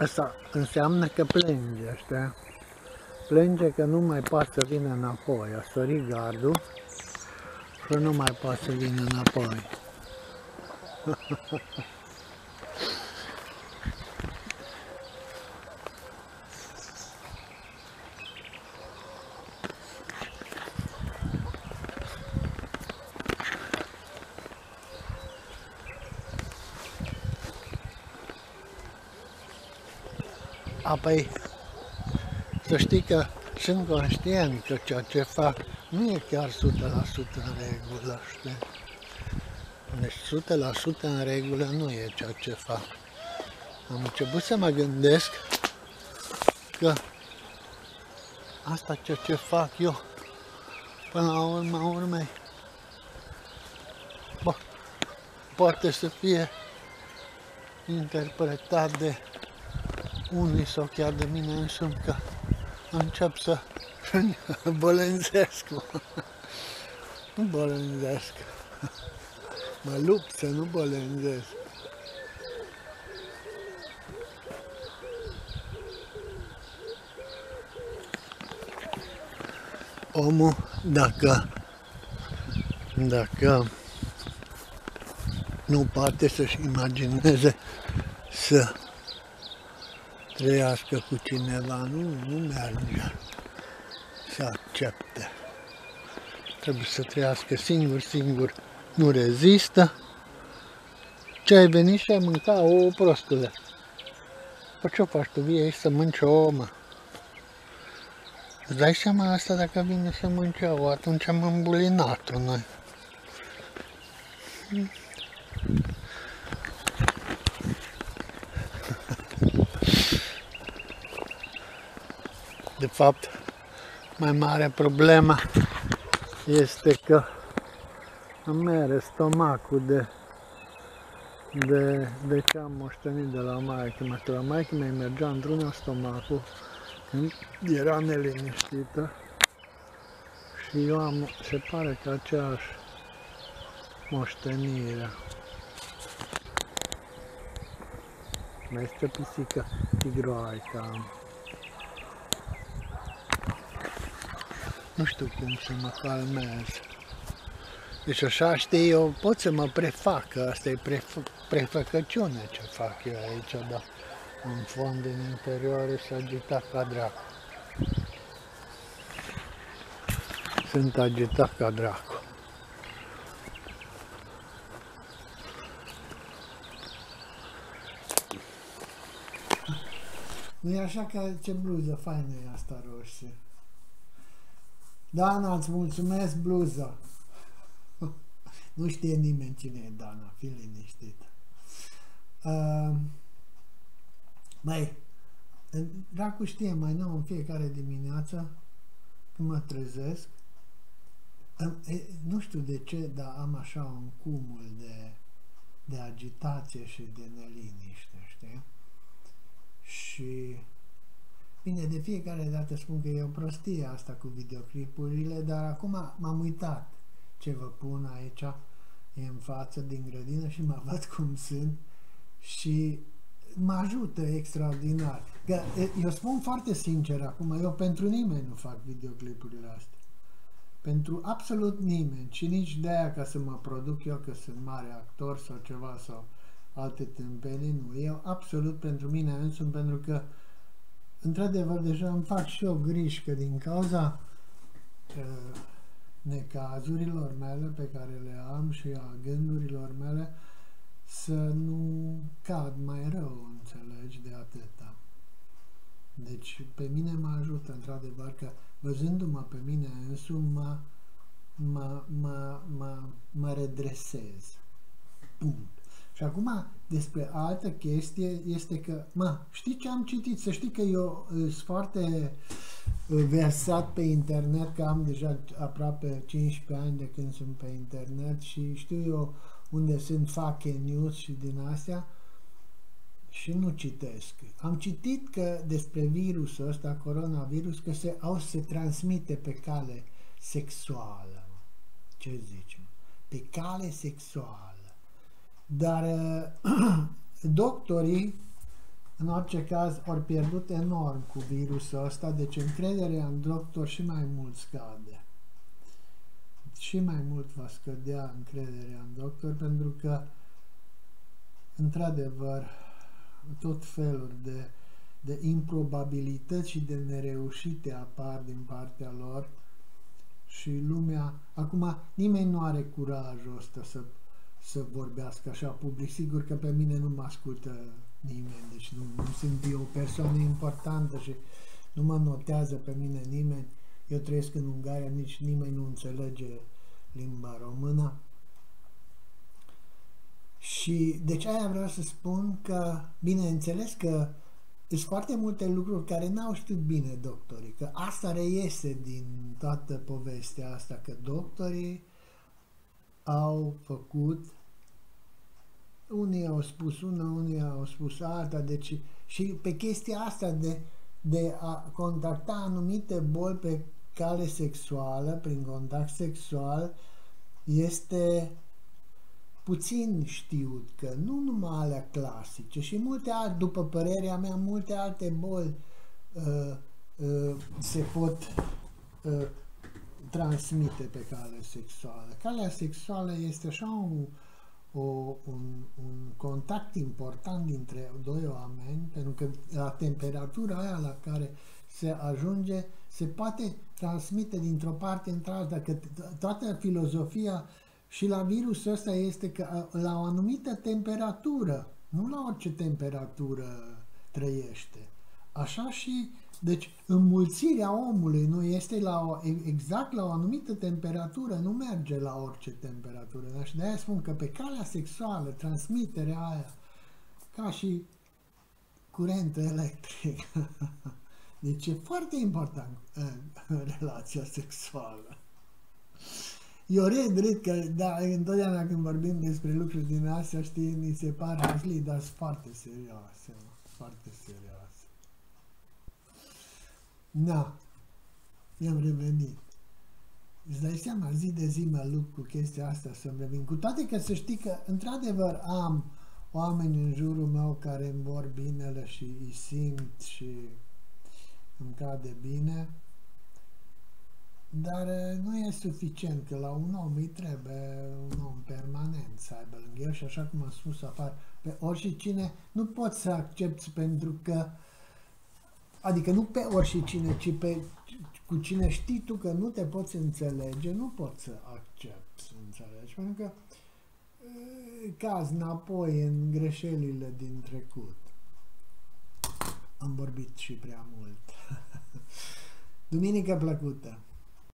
Asta înseamnă că plânge, știi? Plânge că nu mai poate să vină înapoi. A sărit gardul și nu mai poate să vină înapoi. Apoi, să știi că sunt conștient că ceea ce fac nu e chiar 100% în regulă, știi? Deci 100% în regulă nu e ceea ce fac. Am început să mă gândesc că asta ceea ce fac eu, până la urma urmei, bă, poate să fie interpretat de unii sau chiar de mine însumi că încep să bolenzesc. Nu bolenzesc. Mă lupt să nu bolenzesc. Omul, dacă, dacă nu poate să-și imagineze să trăiască cu cineva, nu, nu merge să accepte. Trebuie să trăiască singur, singur, nu rezistă. Ce ai venit și ai mânca o prostule. Păi ce faci tu? Vii aici să mânci o mă. Îți dai seama asta dacă vine să mânci o, atunci am îmbulinat-o noi. De fapt, mai mare problemă este că îmi mere stomacul de, de, de ce am moștenit de la maică mea. Că la maică mea mergea într-una stomacul când era neliniștită și eu am, se pare că aceeași moștenire. Mai este pisică tigroaica nu știu cum să mă calmez. Deci așa știi, eu pot să mă prefac, că asta e pref- prefăcăciune ce fac eu aici, dar în fond, în interior, s-a agitat ca dracu. Sunt agitat ca dracu. Nu e așa că ce bluză faină e asta roșie. Dana, îți mulțumesc bluza. nu știe nimeni cine e Dana, fi liniștit. Uh, mai, dracu știe mai nou în fiecare dimineață când mă trezesc, nu știu de ce, dar am așa un cumul de, de agitație și de neliniște, știi? Și Bine, de fiecare dată spun că e o prostie asta cu videoclipurile, dar acum m-am uitat ce vă pun aici, e în față din grădină și mă văd cum sunt și mă ajută extraordinar. Că, eu spun foarte sincer acum, eu pentru nimeni nu fac videoclipurile astea. Pentru absolut nimeni și nici de aia ca să mă produc eu că sunt mare actor sau ceva sau alte tâmpenii, nu. Eu absolut pentru mine însumi, pentru că într-adevăr, deja îmi fac și eu griji că din cauza uh, necazurilor mele pe care le am și a gândurilor mele, să nu cad mai rău, înțelegi, de atâta. Deci, pe mine mă ajută, într-adevăr, că văzându-mă pe mine însumi, mă, mă, mă, mă, mă redresez. Punct. Și acum, despre altă chestie este că, mă, știi ce am citit? Să știi că eu sunt foarte versat pe internet, că am deja aproape 15 ani de când sunt pe internet și știu eu unde sunt fake news și din astea și nu citesc. Am citit că despre virusul ăsta, coronavirus, că se, au se transmite pe cale sexuală. Ce zici? Pe cale sexuală. Dar doctorii în orice caz, ori pierdut enorm cu virusul ăsta, deci încrederea în doctor și mai mult scade. Și mai mult va scădea încrederea în doctor, pentru că, într-adevăr, tot feluri de, de improbabilități și de nereușite apar din partea lor și lumea, acum nimeni nu are curajul ăsta să, să vorbească așa public. Sigur că pe mine nu mă ascultă nimeni, deci nu, nu sunt eu o persoană importantă și nu mă notează pe mine nimeni. Eu trăiesc în Ungaria, nici nimeni nu înțelege limba română. Și deci aia vreau să spun că, bineînțeles că sunt foarte multe lucruri care n-au știut bine doctorii, că asta reiese din toată povestea asta, că doctorii au făcut unii au spus una, unii au spus alta, deci și pe chestia asta de, de a contacta anumite boli pe cale sexuală, prin contact sexual, este puțin știut, că nu numai alea clasice, și multe alte, după părerea mea, multe alte boli uh, uh, se pot uh, transmite pe cale sexuală. Calea sexuală este așa un, o, un, un contact important dintre doi oameni, pentru că la temperatura aia la care se ajunge, se poate transmite dintr-o parte într-alta, că toată filozofia și la virusul ăsta este că la o anumită temperatură, nu la orice temperatură trăiește. Așa și deci înmulțirea omului nu este la o, exact la o anumită temperatură, nu merge la orice temperatură. Da? Și de aia spun că pe calea sexuală, transmiterea aia, ca și curentul electric, deci e foarte important în relația sexuală. Eu râd, râd că, da, întotdeauna când vorbim despre lucruri din astea, știi, ni se pare asli, dar sunt foarte serioase, foarte serioase. Da, i-am revenit. Îți dai seama, zi de zi mă lupt cu chestia asta să-mi revin. Cu toate că să știi că, într-adevăr, am oameni în jurul meu care îmi vor binele și îi simt și îmi cade bine, dar nu e suficient, că la un om îi trebuie un om permanent să aibă lângă el și așa cum am spus apar pe oricine, nu poți să accepti pentru că uh, Adică nu pe oricine, ci pe cu cine știi tu că nu te poți înțelege, nu poți să accepti să înțelegi. Pentru că caz înapoi în greșelile din trecut. Am vorbit și prea mult. Duminică plăcută!